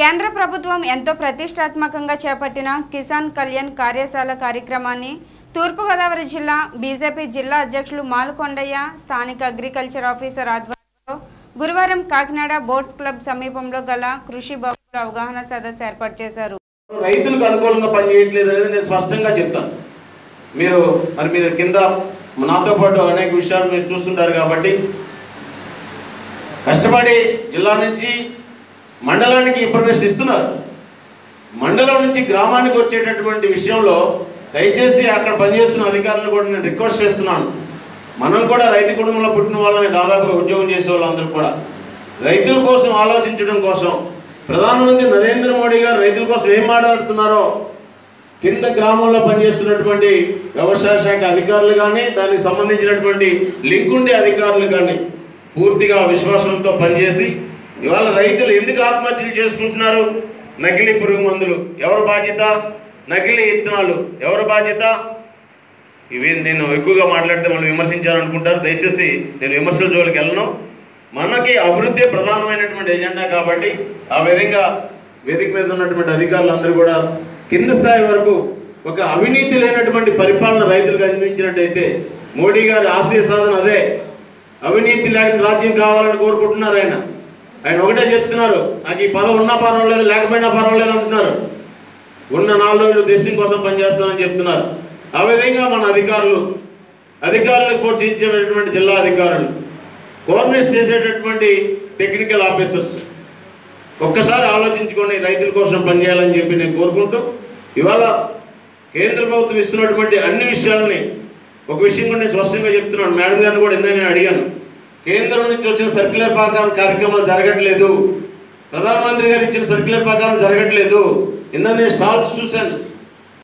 కేంద్ర ప్రభుత్వం ఎంతో ప్రతిష్టాత్మకంగా చేపట్టిన కిసాన్ కళ్యాణ్ కార్యశాల కార్యక్రమాన్ని తూర్పుగోదావరి జిల్లా బీజేపీ జిల్లా అధ్యక్షులు మాలకొండయ్య స్థానిక అగ్రికల్చర్ ఆఫీసర్ ఆధ్వర్యంలో గురువారం కాకినాడ బోట్స్ క్లబ్ సమీపంలో గల కృషి భవన్లో అవగాహన సదస్సు ఏర్పాటు చేశారు. రైతులకు అనుకూలంగా పనిచేయట్లేదు అనేది నేను స్పష్టంగా చెప్తాను. మీరు మరి మీరు కింద నాతో పాటు అనేక విషయాలు మీరు చూస్తుంటారు కాబట్టి కష్టపడి జిల్లా నుంచి మండలానికి ఇన్ఫర్మేషన్ ఇస్తున్నారు. మండలం నుంచి గ్రామానికి వచ్చేటటువంటి విషయంలో దయచేసి అక్కడ పనిచేస్తున్న అధికారులు కూడా నేను రిక్వెస్ట్ చేస్తున్నాను. మనం కూడా రైతు కుటుంబంలో పుట్టిన వాళ్ళని దాదాపుగా ఉద్యోగం చేసే వాళ్ళందరూ కూడా. రైతుల కోసం ఆలోచించడం కోసం ప్రధానమంత్రి నరేంద్ర మోడీ గారు రైతుల కోసం ఏం మాట్లాడుతున్నారో కింద గ్రామంలో పనిచేస్తున్నటువంటి వ్యవసాయ శాఖ అధికారులు కానీ దానికి సంబంధించినటువంటి లింక్ ఉండే అధికారులు కానీ పూర్తిగా విశ్వాసంతో పనిచేసి ఇవాళ రైతులు ఎందుకు ఆత్మహత్యలు చేసుకుంటున్నారు? నకిలీ పురుగు మందులు. ఎవరు బాధ్యత? నకిలీ ఇత్తనాలు. ఎవరు బాధ్యత? ఇవి నేను ఎక్కువగా మాట్లాడితే మనం విమర్శించాలనుకుంటారు. దయచేసి నేను విమర్శల జోలికి వెళ్ళను. మనకి అభివృద్ధి ప్రధానమైనటువంటి ఎజెండా కాబట్టి ఆ విధంగా వేదిక మీద ఉన్నటువంటి అధికారులందరూ కూడా కింద స్థాయి వరకు ఒక అవినీతి లేనటువంటి పరిపాలన రైతులకు అందించినట్టయితే మోడీ గారి ఆశయ సాధన అదే. అవినీతి లేని రాజ్యం కావాలని కోరుకుంటున్నారు ఆయన. ఆయన ఒకటే చెప్తున్నారు నాకు ఈ పదవి ఉన్నా పర్వాలేదు లేకపోయినా పర్వాలేదు అంటున్నారు. ఉన్న నాలుగు రోజులు దేశం కోసం పనిచేస్తానని చెప్తున్నారు. ఆ విధంగా మన అధికారులు అధికారులకు పోషించేటటువంటి జిల్లా అధికారులు కోఆర్డినేట్ చేసేటటువంటి టెక్నికల్ ఆఫీసర్స్ ఒక్కసారి ఆలోచించుకొని రైతుల కోసం పనిచేయాలని చెప్పి నేను కోరుకుంటూ ఇవాళ కేంద్ర ప్రభుత్వం ఇస్తున్నటువంటి అన్ని విషయాలని ఒక విషయం కూడా నేను స్పష్టంగా చెప్తున్నాను. మేడం గారిని కూడా ఇందా నేను అడిగాను. కేంద్రం నుంచి వచ్చిన సర్క్యులర్ ప్రకారం కార్యక్రమాలు జరగట్లేదు. ప్రధానమంత్రి గారు ఇచ్చిన సర్క్యులర్ ప్రకారం జరగట్లేదు. ఇందా నేను స్టాల్స్ చూశాను.